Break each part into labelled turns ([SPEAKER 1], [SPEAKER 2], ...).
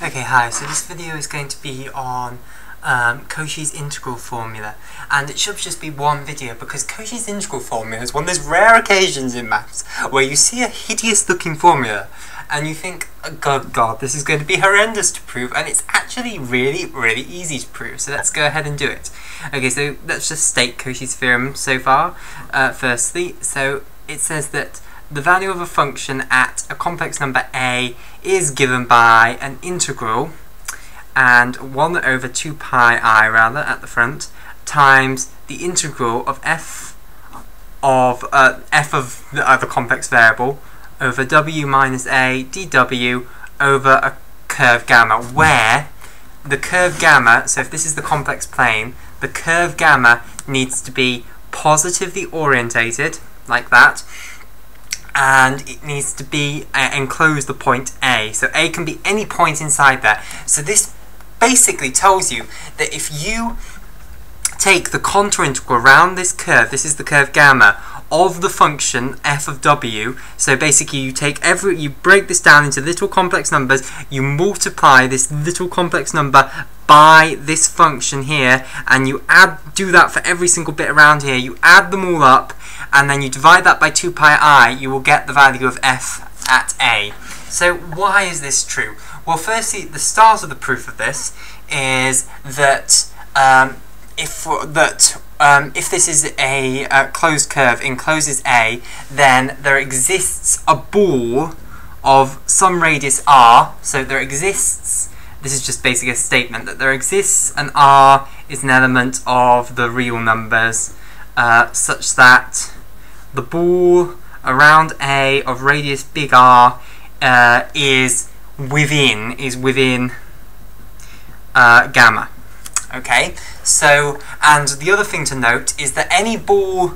[SPEAKER 1] Okay, hi, so this video is going to be on um, Cauchy's integral formula, and it should just be one video because Cauchy's integral formula is one of those rare occasions in maths where you see a hideous looking formula and you think, oh, god, god, this is going to be horrendous to prove, and it's actually really, really easy to prove, so let's go ahead and do it. Okay, so let's just state Cauchy's theorem so far, uh, firstly. So it says that the value of a function at a complex number a is given by an integral and 1 over 2 pi i rather at the front times the integral of f of uh, f of the other complex variable over w minus a dw over a curve gamma where the curve gamma so if this is the complex plane the curve gamma needs to be positively orientated like that and it needs to be uh, enclose the point A. So A can be any point inside there. So this basically tells you that if you take the contour integral around this curve, this is the curve gamma, of the function f of w. So basically you take every, you break this down into little complex numbers, you multiply this little complex number by this function here, and you add, do that for every single bit around here, you add them all up, and then you divide that by 2 pi i, you will get the value of f at a. So why is this true? Well, firstly, the start of the proof of this is that um, if that um, if this is a uh, closed curve encloses A, then there exists a ball of some radius r. So there exists, this is just basically a statement, that there exists an r is an element of the real numbers uh, such that the ball around A of radius big R uh, is within, is within uh, gamma. Okay, so, and the other thing to note is that any ball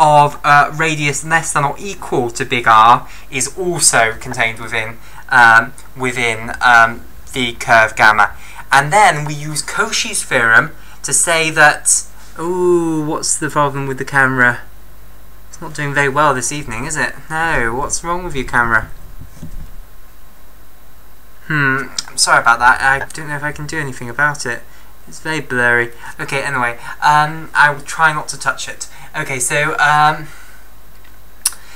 [SPEAKER 1] of uh, radius less than or equal to big R is also contained within um, within um, the curve gamma. And then we use Cauchy's theorem to say that, ooh, what's the problem with the camera? It's not doing very well this evening, is it? No, what's wrong with your camera? Hmm, I'm sorry about that. I don't know if I can do anything about it. It's very blurry. Okay, anyway, um, I will try not to touch it. Okay, so, um,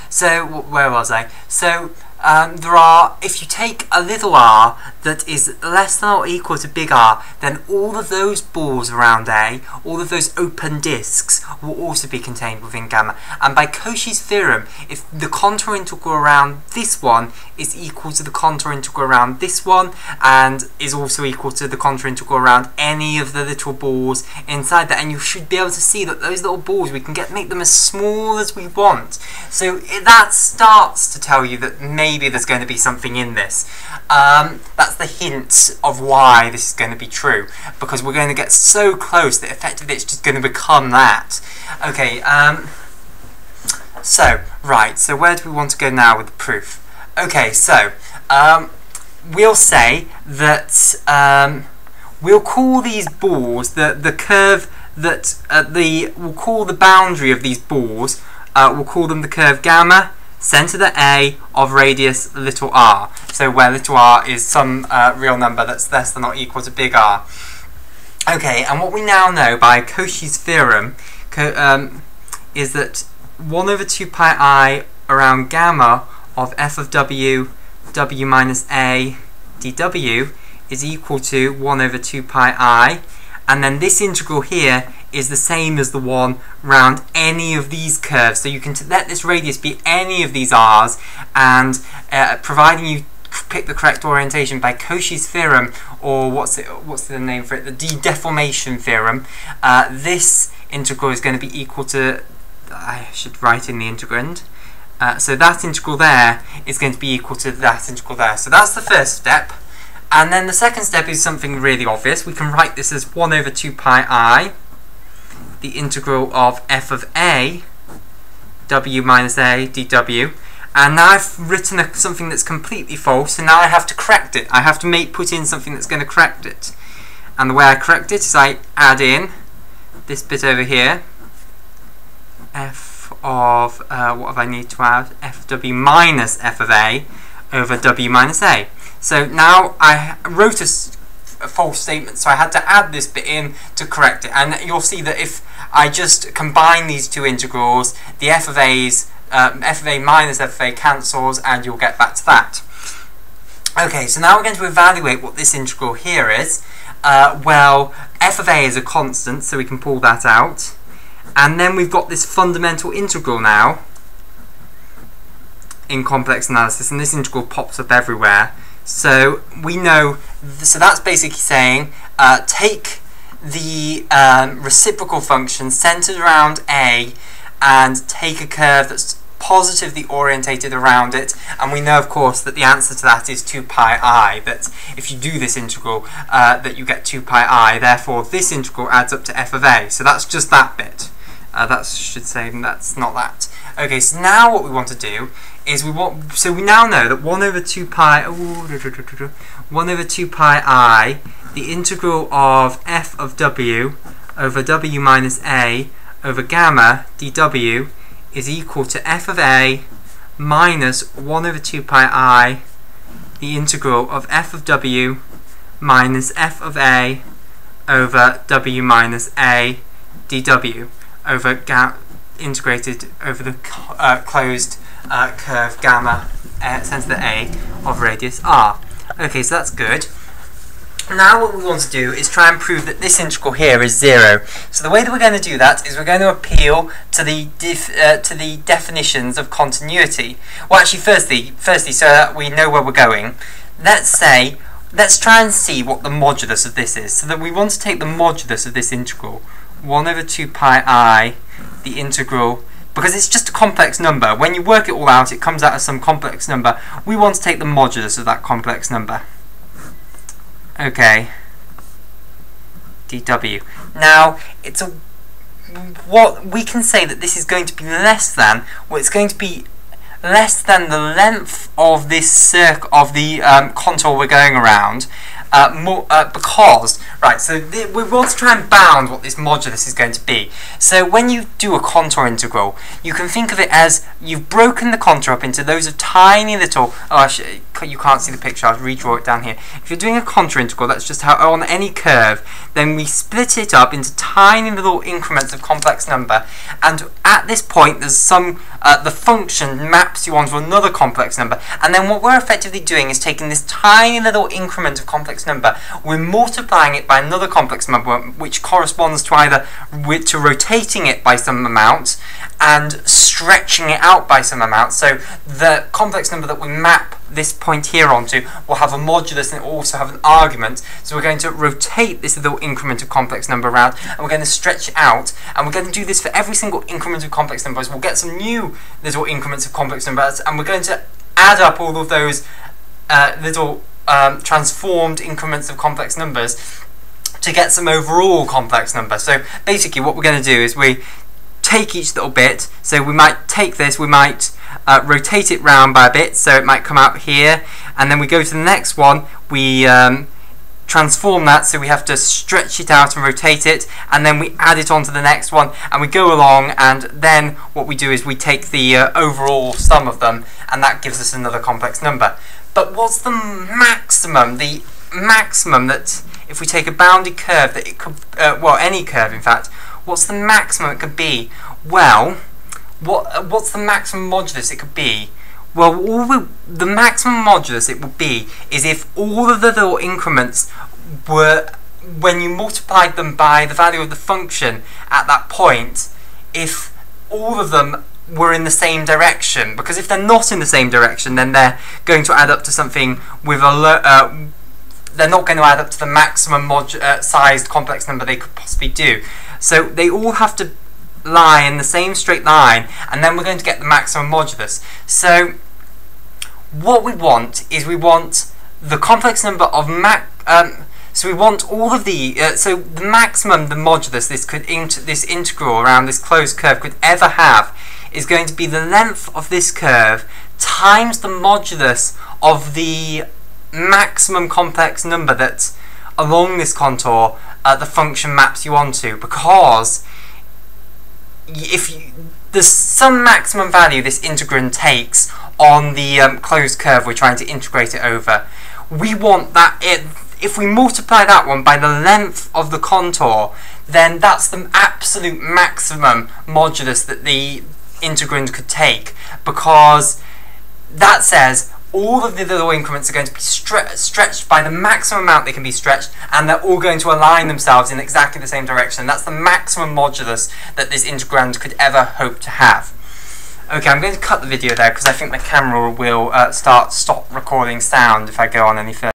[SPEAKER 1] so, where was I? So, um, there are, if you take a little r that is less than or equal to big R, then all of those balls around A, all of those open disks, will also be contained within gamma. And by Cauchy's theorem, if the contour integral around this one is equal to the contour integral around this one, and is also equal to the contour integral around any of the little balls inside that, and you should be able to see that those little balls, we can get make them as small as we want. So that starts to tell you that maybe there's going to be something in this. Um, that's the hint of why this is going to be true, because we're going to get so close that effectively it's just going to become that. Okay, um, so, right, so where do we want to go now with the proof? Okay, so, um, we'll say that, um, we'll call these balls, the, the curve that, uh, the, we'll call the boundary of these balls, uh, we'll call them the curve gamma, centre the A of radius little r. So where little r is some uh, real number that's less than or equal to big R. Okay, and what we now know by Cauchy's theorem co um, is that 1 over 2 pi i around gamma of f of w, w minus a dw is equal to 1 over 2 pi i, and then this integral here is the same as the one round any of these curves. So you can let this radius be any of these r's, and uh, providing you pick the correct orientation by Cauchy's theorem, or what's it? What's the name for it? The de-deformation theorem. Uh, this integral is going to be equal to. I should write in the integrand. Uh, so that integral there is going to be equal to that integral there. So that's the first step. And then the second step is something really obvious. We can write this as 1 over 2 pi i the integral of f of a w minus a dw and now I've written a, something that's completely false and now I have to correct it. I have to make put in something that's going to correct it. And the way I correct it is I add in this bit over here f of, uh, what have I need to add? fw minus f of a over w minus a. So now I wrote a, a false statement, so I had to add this bit in to correct it. And you'll see that if I just combine these two integrals, the f of a's um, f of a minus f of a cancels, and you'll get back to that. Okay, so now we're going to evaluate what this integral here is. Uh, well, f of a is a constant, so we can pull that out. And then we've got this fundamental integral now in complex analysis, and this integral pops up everywhere. So we know, th so that's basically saying uh, take the um, reciprocal function centered around a and take a curve that's positively orientated around it. And we know of course that the answer to that is 2 pi i. That if you do this integral uh, that you get 2 pi i. Therefore this integral adds up to f of a. So that's just that bit uh, that should say that's not that. Okay so now what we want to do is we want so we now know that 1 over 2 pi ooh, 1 over 2 pi i the integral of f of w over w minus a over gamma dw is equal to f of a minus 1 over 2 pi i the integral of f of w minus f of a over w minus a dw over integrated over the uh, closed uh, curve gamma uh, centre a of radius r. Okay, so that's good. Now what we want to do is try and prove that this integral here is zero. So the way that we're going to do that is we're going to appeal to the uh, to the definitions of continuity. Well, actually, firstly, firstly, so that we know where we're going, let's say, let's try and see what the modulus of this is. So that we want to take the modulus of this integral, 1 over 2 pi i, the integral because it's just a complex number. When you work it all out, it comes out as some complex number. We want to take the modulus of that complex number. Okay. dw. Now, it's a what we can say that this is going to be less than, well, it's going to be less than the length of this circle of the um, contour we're going around, uh, more, uh, because, right, so we want to try and bound what this modulus is going to be. So when you do a contour integral, you can think of it as you've broken the contour up into those of tiny little, oh, you can't see the picture, I'll redraw it down here. If you're doing a contour integral, that's just how on any curve, then we split it up into tiny little increments of complex number, and at this point there's some, uh, the function maps you onto another complex number, and then what we're effectively doing is taking this tiny little increment of complex number, we're multiplying it by another complex number, which corresponds to either to rotating it by some amount, and stretching it out by some amount. So the complex number that we map this point here onto will have a modulus and it will also have an argument. So we're going to rotate this little increment of complex number around and we're going to stretch it out and we're going to do this for every single increment of complex numbers. We'll get some new little increments of complex numbers and we're going to add up all of those uh, little um, transformed increments of complex numbers to get some overall complex number. So basically what we're going to do is we take each little bit. So we might take this, we might uh, rotate it round by a bit, so it might come out here, and then we go to the next one, we um, transform that, so we have to stretch it out and rotate it, and then we add it onto the next one, and we go along, and then what we do is we take the uh, overall sum of them, and that gives us another complex number. But what's the maximum, the maximum that, if we take a bounded curve, that it could, uh, well, any curve in fact, What's the maximum it could be? Well, what what's the maximum modulus it could be? Well, all the, the maximum modulus it would be is if all of the little increments were, when you multiplied them by the value of the function at that point, if all of them were in the same direction. Because if they're not in the same direction, then they're going to add up to something with a uh, they're not going to add up to the maximum uh, sized complex number they could possibly do. So they all have to lie in the same straight line, and then we're going to get the maximum modulus. So what we want is we want the complex number of max. Um, so we want all of the. Uh, so the maximum the modulus this could int this integral around this closed curve could ever have is going to be the length of this curve times the modulus of the maximum complex number that's along this contour uh, the function maps you onto because if you there's some maximum value this integrand takes on the um, closed curve we're trying to integrate it over. We want that it if we multiply that one by the length of the contour, then that's the absolute maximum modulus that the integrand could take because that says all of the little increments are going to be stre stretched by the maximum amount they can be stretched and they're all going to align themselves in exactly the same direction. That's the maximum modulus that this integrand could ever hope to have. Okay, I'm going to cut the video there because I think the camera will uh, start stop recording sound if I go on any further.